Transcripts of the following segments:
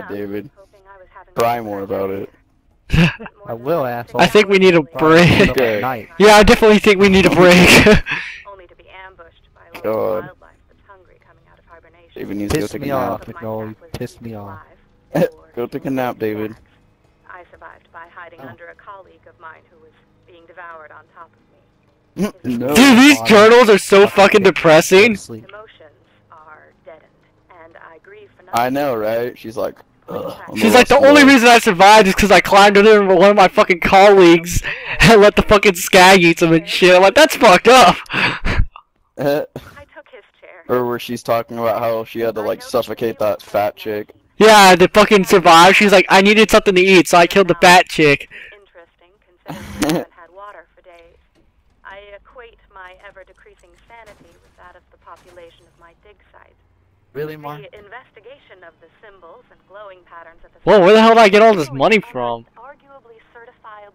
God, David. Cry more about it. I will, asshole. I think we need a break. Okay. Yeah, I definitely think we need a break. only to be ambushed by God. local wildlife that's hungry coming out of hibernation. David needs to go take a nap. off, McNally. Pissed me off. Go take a nap, David. I survived by hiding Oh. under a colleague of mine who was being devoured on top of me. no. Dude, these journals are so fucking depressing. Sleep. Emotions are deadened, and I grieve for nothing. I know, right? She's like, Ugh, She's like, the only boy." reason I survived is because I climbed under one of my fucking colleagues and let the fucking skag eat some and shit. I'm like, that's fucked up. I took his chair. or where she's talking about how she had to like suffocate that fat chick. yeah, to fucking survive, she's like, I needed something to eat, so I killed the fat chick. Interesting, considering we haven't had water for days. I equate my ever-decreasing sanity with that of the population of my dig site. Really, Mark? Investigation of the symbols and glowing patterns at the Whoa, where the hell did I get all this money from?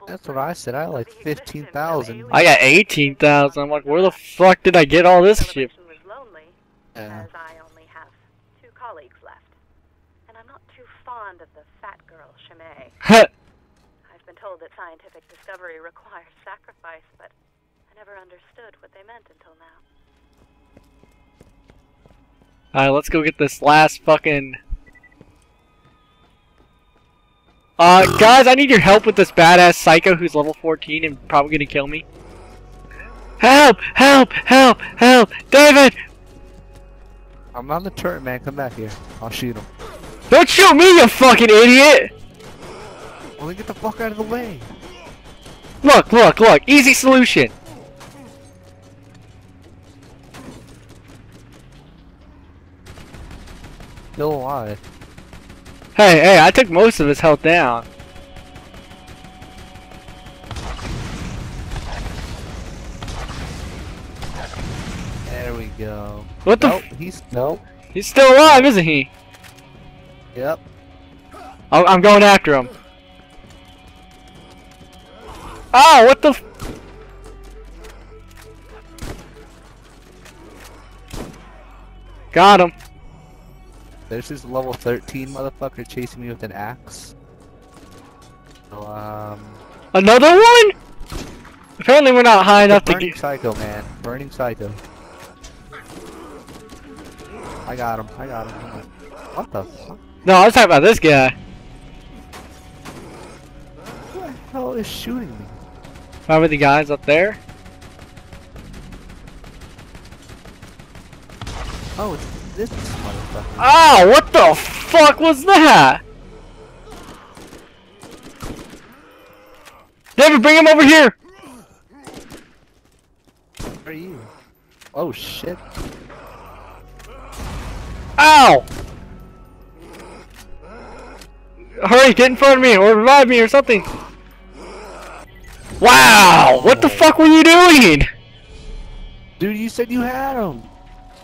That's what I said. I had like of the existence of 15,000. I got 18,000. I'm like, where the fuck did I get all this shit? Civilization Yeah. I only have two colleagues left. And I'm not too fond of the fat girl, Chimay. I've been told that scientific discovery requires sacrifice, but I never understood what they meant until now. Alright, let's go get this last fucking... Uh, guys, I need your help with this badass psycho who's level 14 and probably gonna kill me. Help! Help! Help! Help! David! I'm on the turret, man. Come back here. I'll shoot him. Don't shoot me, you fucking idiot! Well, then get the fuck out of the way. Look, look, look. Easy solution. Still alive. Hey, hey, I took most of his health down. There we go. What the Nope. f- He's nope. He's still alive, isn't he? Yep. I'm, I'm going after him. Oh, what the f- Got him. There's this level 13 motherfucker chasing me with an axe. So, um. Another one? Apparently we're not high enough to get- Burning. Psycho, man. Burning Psycho. I got him. I got him. What the fuck? No, I was talking about this guy. Who the hell is shooting me? Remember the guys up there? Oh, it's this motherfucker. Oh, what the fuck was that? David, bring him over here! Where are you? Oh shit. Ow! Hurry, get in front of me, or revive me, or something. Wow! What the fuck were you doing? Dude, you said you had him.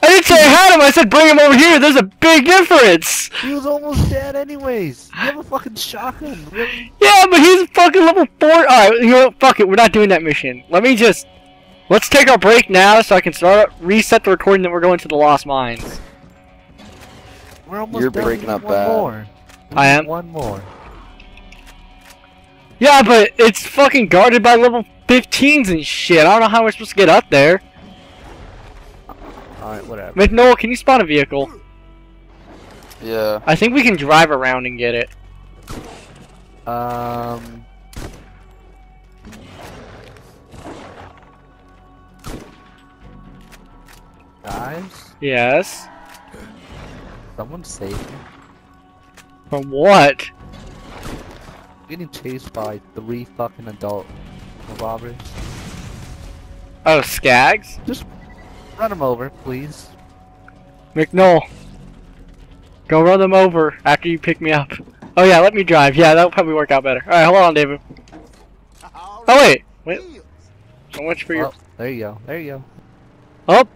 I didn't say I had him, I said bring him over here, there's a big difference! He was almost dead anyways. You have a fucking shotgun, really? Yeah, but he's fucking level 4. Alright, you know what, fuck it, we're not doing that mission. Let me just... Let's take our break now so I can start reset the recording that we're going to the Lost Mines. We're almost You're done. breaking up one bad. more. I am? One more. Yeah, but it's fucking guarded by level 15s and shit. I don't know how we're supposed to get up there. Alright, whatever. McNoll, can you spawn a vehicle? Yeah. I think we can drive around and get it. Um. Guys, Yes. someone save me. From what? Getting chased by three fucking adult robbers. Oh, Skags? Just run them over, please. McNoll. Go run them over after you pick me up. Oh yeah, let me drive. Yeah, that'll probably work out better. Alright, hold on, David. Oh wait. Wait. So much for your... Oh, there you go. There you go. Oh!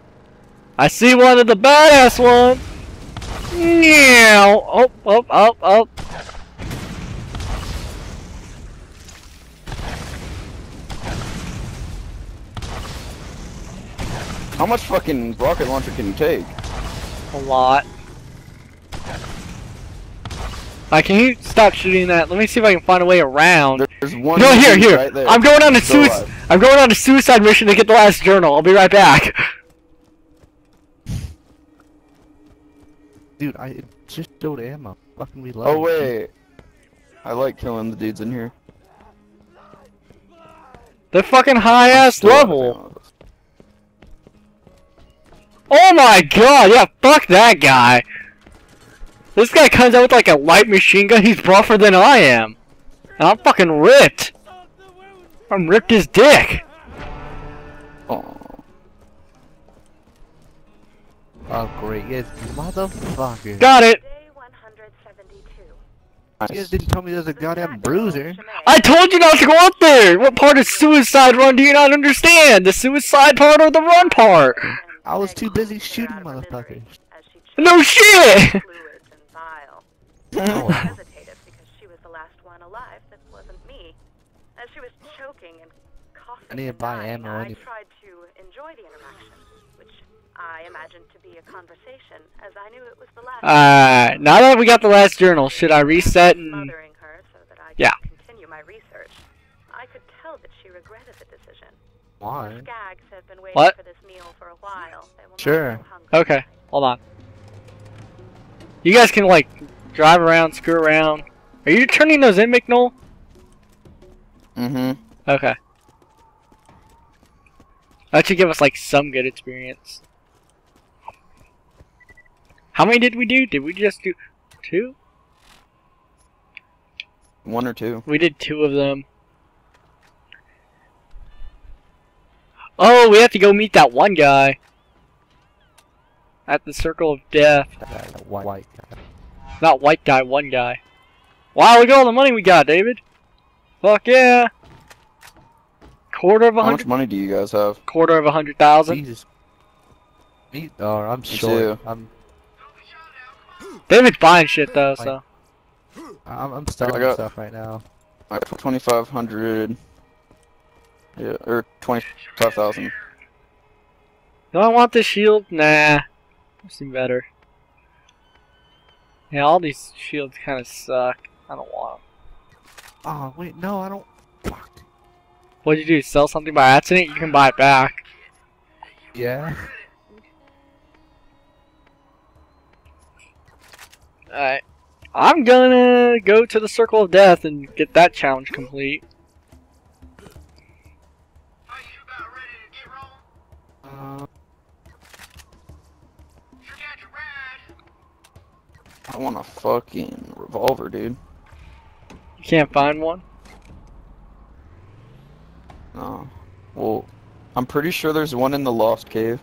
I see one of the badass ones! Meow! Oh, oh, oh, oh. How much fucking rocket launcher can you take? A lot. I can you stop shooting that? Let me see if I can find a way around. There's one. No, here, here. Right there. I'm going on a suicide. I'm going on a suicide mission to get the last journal. I'll be right back. Dude, I just showed ammo. Fucking reload. Oh wait. I like killing the dudes in here. The fucking high ass Still out level. Oh my god, yeah, fuck that guy. This guy comes out with like a light machine gun. He's buffer than I am. And I'm fucking ripped. I'm ripped as dick. Oh. Oh great, yes, motherfucker. Got it. Day 172. You guys didn't tell me there's a goddamn bruiser. I told you not to go up there. What part of suicide run do you not understand? The suicide part or the run part? I was too busy shooting motherfuckers. No shit. Fluids and bile. Oh. I hesitated because she was the last one alive that wasn't me. As she was choking and coughing I need to buy ammo I anyway. tried to enjoy the interaction, which I imagined to be a conversation, as I knew it was the last. Uh, now that we got the last journal, should I reset and... Her so that I Yeah. continue my research. I could tell that she regretted the decision. Why? Skags have been waiting What? for this meal for a while. They will not Sure. Okay, hold on. You guys can, like, drive around, screw around. Are you turning those in, McNoll? Mm-hmm. Okay. That should give us, like, some good experience. How many did we do? Did we just do two? One or two. We did two of them. Oh, we have to go meet that one guy. At the Circle of Death. White, white guy. Not white guy, one guy. Wow, look at all the money we got, David. Fuck yeah. Quarter of a hundred. How much money do you guys have? quarter of a hundred thousand. Jesus. Me? Oh, I'm Me short. too. I'm, David's buying shit though, so. I'm, I'm selling got- stuff right now. I put twenty five hundred. Yeah, or twenty five thousand. Do I want this shield? Nah. Seem better. Yeah, all these shields kind of suck. I don't want them. Oh, wait, no, I don't. Fuck. What'd you do? Sell something by accident? You can buy it back. Yeah. Alright. I'm gonna go to the Circle of Death and get that challenge complete. Uh, I want a fucking revolver, dude. You can't find one? No. Well, I'm pretty sure there's one in the Lost Cave.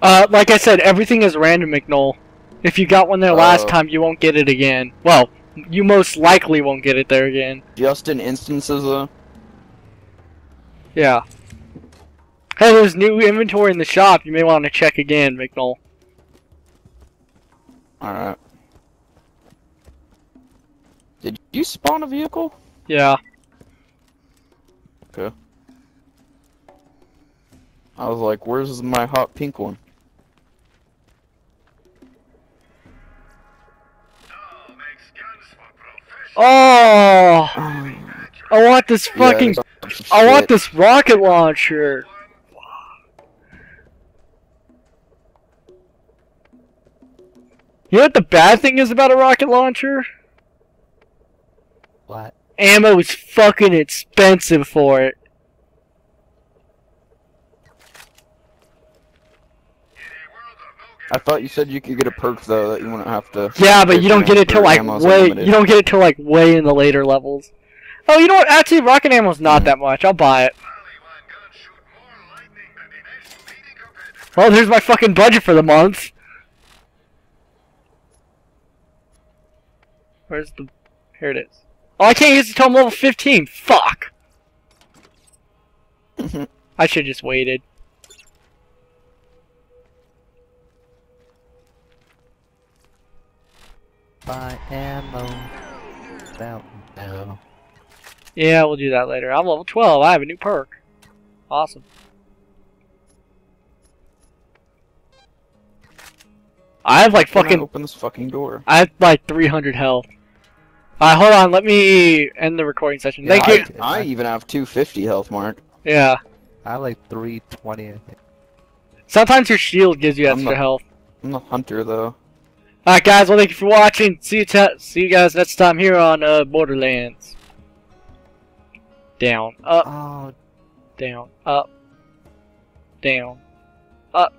Uh, like I said, everything is random, McNoll. If you got one there last Oh. time, you won't get it again. Well, you most likely won't get it there again. Just in instances, though. Yeah. Hey, there's new inventory in the shop. You may want to check again, McNoll. Alright. Did you spawn a vehicle? Yeah. Okay. I was like, where's my hot pink one? Oh, I want this fucking. there's I want this rocket launcher. You know what the bad thing is about a rocket launcher? what? Ammo is fucking expensive for it. I thought you said you could get a perk though that you wouldn't have to. Yeah, but you don't get it till like way. unlimited. You don't get it till like way in the later levels. Oh, you know what? Actually, rocket ammo's not that much. I'll buy it. Well, there's my fucking budget for the month. Where's the? Here it is. Oh, I can't use it till I'm level 15. Fuck. I should just waited. Buy ammo. Fountain ammo. Yeah, we'll do that later. I'm level 12. I have a new perk. Awesome. I have like fucking. open this fucking door. I have like 300 health. Alright, hold on. Let me end the recording session. Yeah, Thank you. I, I even have 250 health, Mark. Yeah. I have like 320, I think. Sometimes your shield gives you I'm extra not- health. I'm the hunter, though. Alright, guys. Well, thank you for watching. See you. ta see you guys next time here on uh, Borderlands. Down, up, Oh, down, up, down, up.